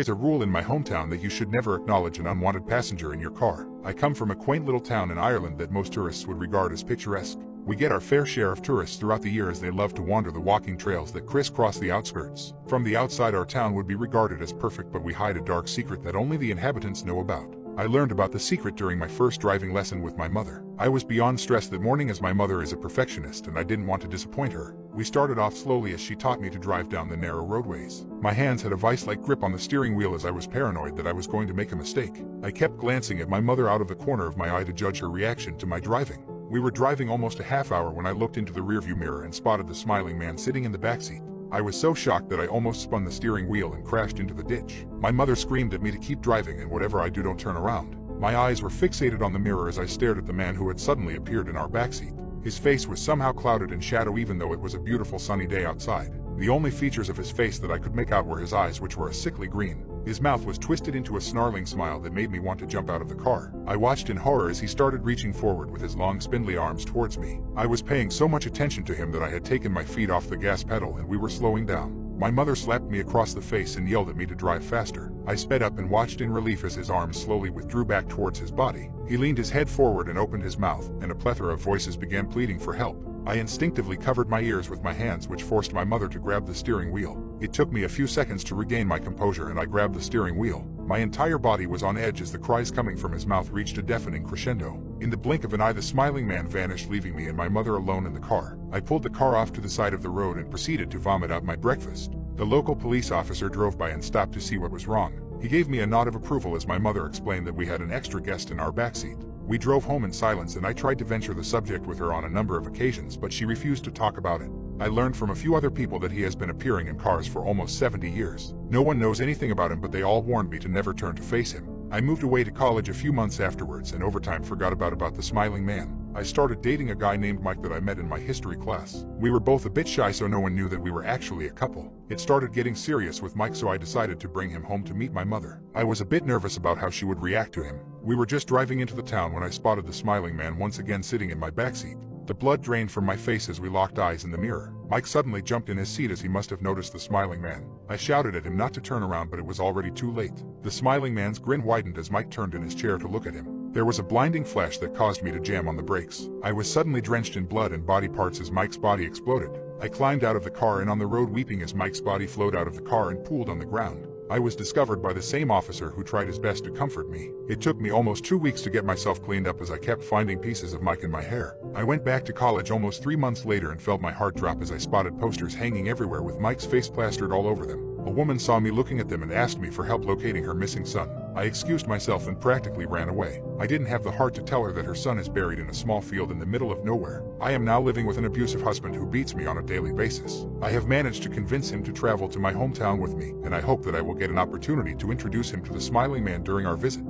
is a rule in my hometown that you should never acknowledge an unwanted passenger in your car. I come from a quaint little town in Ireland that most tourists would regard as picturesque. We get our fair share of tourists throughout the year as they love to wander the walking trails that crisscross the outskirts. From the outside our town would be regarded as perfect but we hide a dark secret that only the inhabitants know about. I learned about the secret during my first driving lesson with my mother. I was beyond stressed that morning as my mother is a perfectionist and I didn't want to disappoint her. We started off slowly as she taught me to drive down the narrow roadways. My hands had a vice-like grip on the steering wheel as I was paranoid that I was going to make a mistake. I kept glancing at my mother out of the corner of my eye to judge her reaction to my driving. We were driving almost a half hour when I looked into the rearview mirror and spotted the smiling man sitting in the backseat. I was so shocked that I almost spun the steering wheel and crashed into the ditch. My mother screamed at me to keep driving and whatever I do don't turn around. My eyes were fixated on the mirror as I stared at the man who had suddenly appeared in our backseat. His face was somehow clouded in shadow even though it was a beautiful sunny day outside. The only features of his face that I could make out were his eyes which were a sickly green. His mouth was twisted into a snarling smile that made me want to jump out of the car. I watched in horror as he started reaching forward with his long spindly arms towards me. I was paying so much attention to him that I had taken my feet off the gas pedal and we were slowing down. My mother slapped me across the face and yelled at me to drive faster. I sped up and watched in relief as his arms slowly withdrew back towards his body. He leaned his head forward and opened his mouth, and a plethora of voices began pleading for help. I instinctively covered my ears with my hands which forced my mother to grab the steering wheel. It took me a few seconds to regain my composure and I grabbed the steering wheel. My entire body was on edge as the cries coming from his mouth reached a deafening crescendo. In the blink of an eye the smiling man vanished leaving me and my mother alone in the car. I pulled the car off to the side of the road and proceeded to vomit out my breakfast. The local police officer drove by and stopped to see what was wrong. He gave me a nod of approval as my mother explained that we had an extra guest in our backseat. We drove home in silence and I tried to venture the subject with her on a number of occasions but she refused to talk about it. I learned from a few other people that he has been appearing in cars for almost 70 years. No one knows anything about him but they all warned me to never turn to face him. I moved away to college a few months afterwards and over time forgot about about the smiling man. I started dating a guy named Mike that I met in my history class. We were both a bit shy so no one knew that we were actually a couple. It started getting serious with Mike so I decided to bring him home to meet my mother. I was a bit nervous about how she would react to him. We were just driving into the town when I spotted the smiling man once again sitting in my backseat. The blood drained from my face as we locked eyes in the mirror. Mike suddenly jumped in his seat as he must have noticed the smiling man. I shouted at him not to turn around but it was already too late. The smiling man's grin widened as Mike turned in his chair to look at him. There was a blinding flash that caused me to jam on the brakes. I was suddenly drenched in blood and body parts as Mike's body exploded. I climbed out of the car and on the road weeping as Mike's body flowed out of the car and pooled on the ground. I was discovered by the same officer who tried his best to comfort me. It took me almost two weeks to get myself cleaned up as I kept finding pieces of Mike in my hair. I went back to college almost three months later and felt my heart drop as I spotted posters hanging everywhere with Mike's face plastered all over them. A woman saw me looking at them and asked me for help locating her missing son. I excused myself and practically ran away. I didn't have the heart to tell her that her son is buried in a small field in the middle of nowhere. I am now living with an abusive husband who beats me on a daily basis. I have managed to convince him to travel to my hometown with me, and I hope that I will get an opportunity to introduce him to the smiling man during our visit.